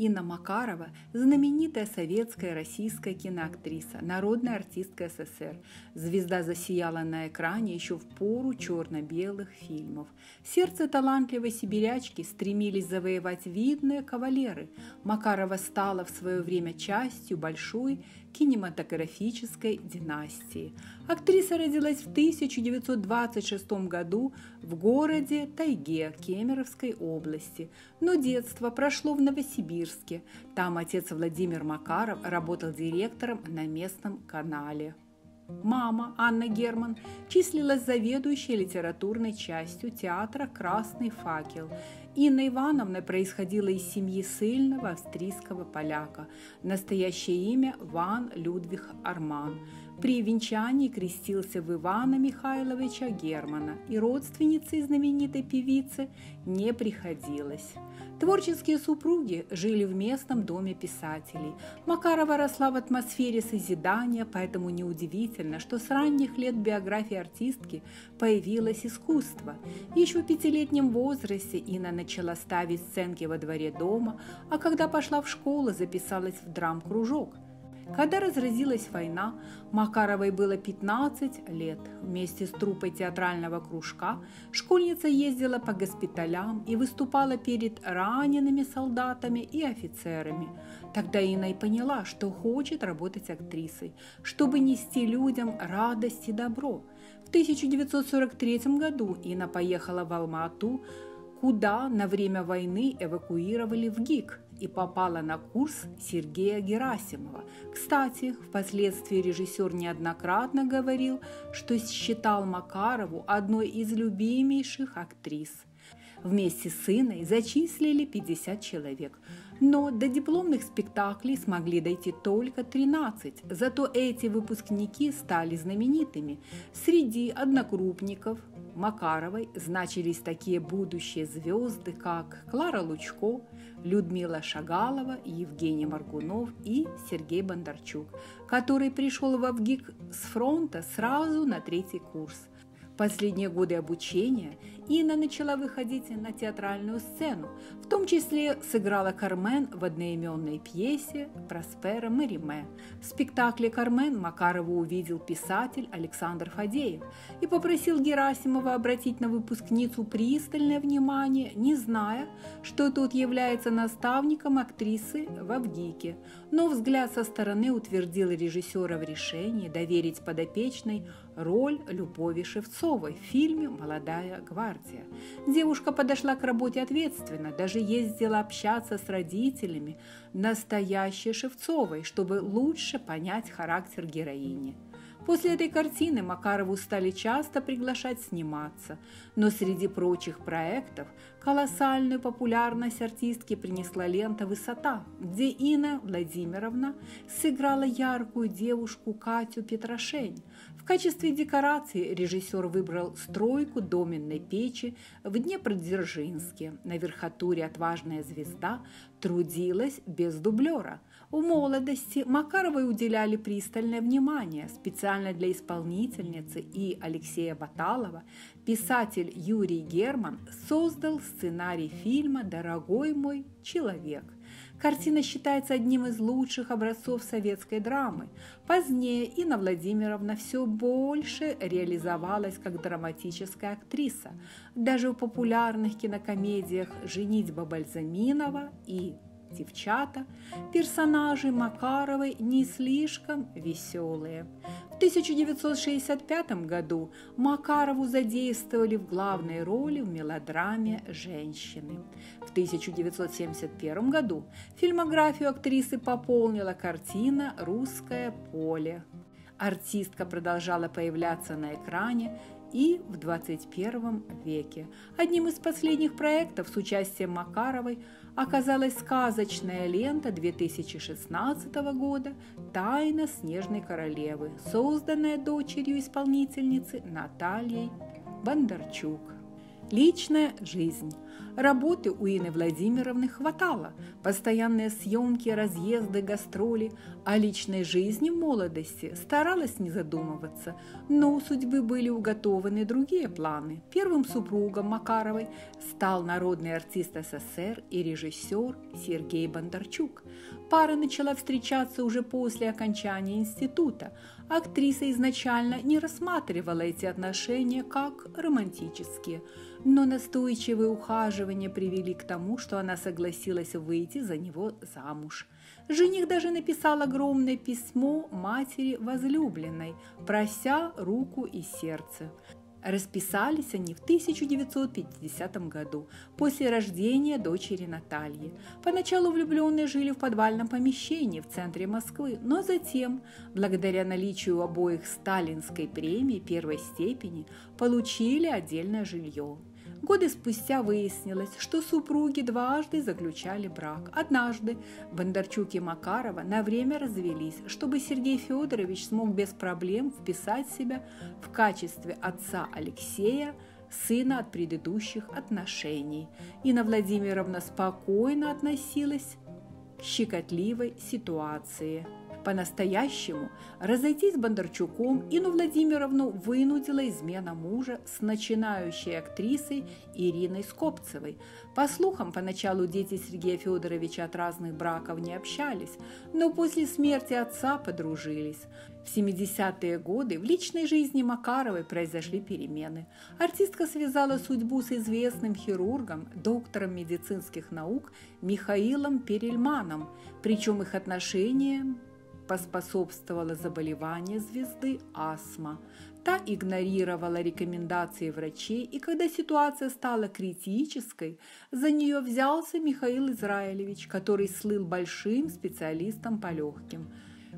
Инна Макарова – знаменитая советская российская киноактриса, народная артистка СССР. Звезда засияла на экране еще в пору черно-белых фильмов. Сердце талантливой сибирячки стремились завоевать видные кавалеры. Макарова стала в свое время частью большой кинематографической династии. Актриса родилась в 1926 году в городе Тайге Кемеровской области, но детство прошло в Новосибирске. Там отец Владимир Макаров работал директором на местном канале. Мама Анна Герман числилась заведующей литературной частью театра «Красный факел». Инна Ивановна происходила из семьи сильного австрийского поляка. Настоящее имя – Ван Людвиг Арман. При венчании крестился в Ивана Михайловича Германа, и родственницей знаменитой певицы не приходилось. Творческие супруги жили в местном доме писателей. Макарова росла в атмосфере созидания, поэтому неудивительно, что с ранних лет биографии артистки появилось искусство. Еще в пятилетнем возрасте Инна начала ставить сценки во дворе дома, а когда пошла в школу, записалась в драм-кружок – когда разразилась война, Макаровой было 15 лет. Вместе с труппой театрального кружка школьница ездила по госпиталям и выступала перед ранеными солдатами и офицерами. Тогда Инна и поняла, что хочет работать актрисой, чтобы нести людям радость и добро. В 1943 году Инна поехала в Алма-Ату, куда на время войны эвакуировали в ГИК и попала на курс Сергея Герасимова. Кстати, впоследствии режиссер неоднократно говорил, что считал Макарову одной из любимейших актрис. Вместе с сыной зачислили 50 человек – но до дипломных спектаклей смогли дойти только 13, зато эти выпускники стали знаменитыми. Среди однокрупников Макаровой значились такие будущие звезды, как Клара Лучко, Людмила Шагалова, Евгений Маргунов и Сергей Бондарчук, который пришел в Авгик с фронта сразу на третий курс. Последние годы обучения Инна начала выходить на театральную сцену, в том числе сыграла Кармен в одноименной пьесе «Проспера Мериме». В спектакле «Кармен» Макарову увидел писатель Александр Фадеев и попросил Герасимова обратить на выпускницу пристальное внимание, не зная, что тот является наставником актрисы в Авгике. Но взгляд со стороны утвердил режиссера в решении доверить подопечной роль Любови Шевцовой в фильме «Молодая гвардия». Девушка подошла к работе ответственно, даже ездила общаться с родителями настоящей Шевцовой, чтобы лучше понять характер героини. После этой картины Макарову стали часто приглашать сниматься, но среди прочих проектов колоссальную популярность артистки принесла лента «Высота», где Инна Владимировна сыграла яркую девушку Катю Петрошень. В качестве декорации режиссер выбрал стройку доменной печи в Днепродзержинске. На верхотуре «Отважная звезда» трудилась без дублера – у молодости Макаровой уделяли пристальное внимание. Специально для исполнительницы и Алексея Баталова писатель Юрий Герман создал сценарий фильма «Дорогой мой человек». Картина считается одним из лучших образцов советской драмы. Позднее Инна Владимировна все больше реализовалась как драматическая актриса. Даже в популярных кинокомедиях «Женитьба Бальзаминова» и девчата, персонажи Макаровой не слишком веселые. В 1965 году Макарову задействовали в главной роли в мелодраме «Женщины». В 1971 году фильмографию актрисы пополнила картина «Русское поле». Артистка продолжала появляться на экране и в 21 веке. Одним из последних проектов с участием Макаровой оказалась сказочная лента 2016 года «Тайна снежной королевы», созданная дочерью исполнительницы Натальей Бондарчук. Личная жизнь. Работы у Инны Владимировны хватало. Постоянные съемки, разъезды, гастроли. О личной жизни в молодости старалась не задумываться. Но у судьбы были уготованы другие планы. Первым супругом Макаровой стал народный артист СССР и режиссер Сергей Бондарчук. Пара начала встречаться уже после окончания института. Актриса изначально не рассматривала эти отношения как романтические – но настойчивые ухаживания привели к тому, что она согласилась выйти за него замуж. Жених даже написал огромное письмо матери возлюбленной, прося руку и сердце. Расписались они в 1950 году, после рождения дочери Натальи. Поначалу влюбленные жили в подвальном помещении в центре Москвы, но затем, благодаря наличию обоих сталинской премии первой степени, получили отдельное жилье. Годы спустя выяснилось, что супруги дважды заключали брак. Однажды Бондарчук и Макарова на время развелись, чтобы Сергей Федорович смог без проблем вписать себя в качестве отца Алексея, сына от предыдущих отношений. Инна Владимировна спокойно относилась к щекотливой ситуации – по-настоящему разойтись Бондарчуком Ину Владимировну вынудила измена мужа с начинающей актрисой Ириной Скопцевой. По слухам, поначалу дети Сергея Федоровича от разных браков не общались, но после смерти отца подружились. В 70-е годы в личной жизни Макаровой произошли перемены. Артистка связала судьбу с известным хирургом, доктором медицинских наук Михаилом Перельманом, причем их отношения поспособствовало заболевание звезды астма. Та игнорировала рекомендации врачей, и когда ситуация стала критической, за нее взялся Михаил Израилевич, который слыл большим специалистом по легким.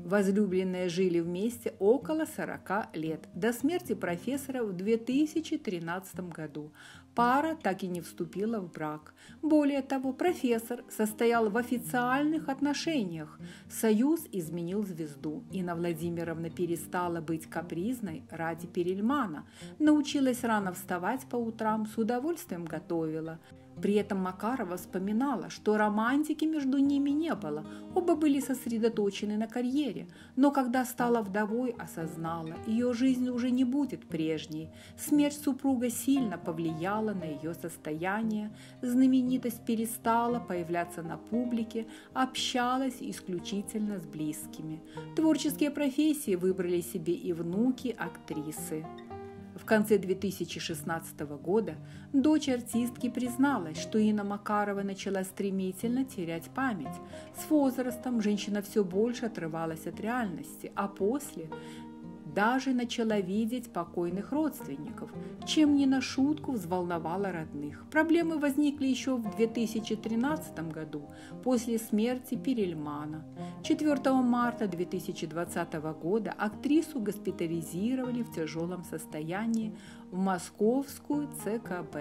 Возлюбленные жили вместе около 40 лет, до смерти профессора в 2013 году пара так и не вступила в брак. Более того, профессор состоял в официальных отношениях. Союз изменил звезду. Инна Владимировна перестала быть капризной ради Перельмана, научилась рано вставать по утрам, с удовольствием готовила – при этом Макарова вспоминала, что романтики между ними не было, оба были сосредоточены на карьере, но когда стала вдовой, осознала, ее жизнь уже не будет прежней. Смерть супруга сильно повлияла на ее состояние, знаменитость перестала появляться на публике, общалась исключительно с близкими. Творческие профессии выбрали себе и внуки актрисы. В конце 2016 года дочь артистки призналась, что Инна Макарова начала стремительно терять память. С возрастом женщина все больше отрывалась от реальности, а после даже начала видеть покойных родственников, чем не на шутку взволновала родных. Проблемы возникли еще в 2013 году, после смерти Перельмана. 4 марта 2020 года актрису госпитализировали в тяжелом состоянии в московскую ЦКБ.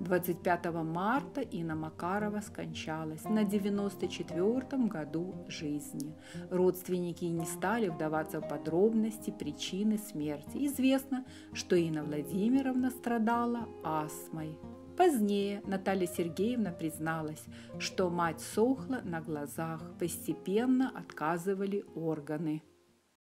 25 марта Инна Макарова скончалась на 94 году жизни. Родственники не стали вдаваться в подробности причины смерти. Известно, что Инна Владимировна страдала астмой. Позднее Наталья Сергеевна призналась, что мать сохла на глазах, постепенно отказывали органы.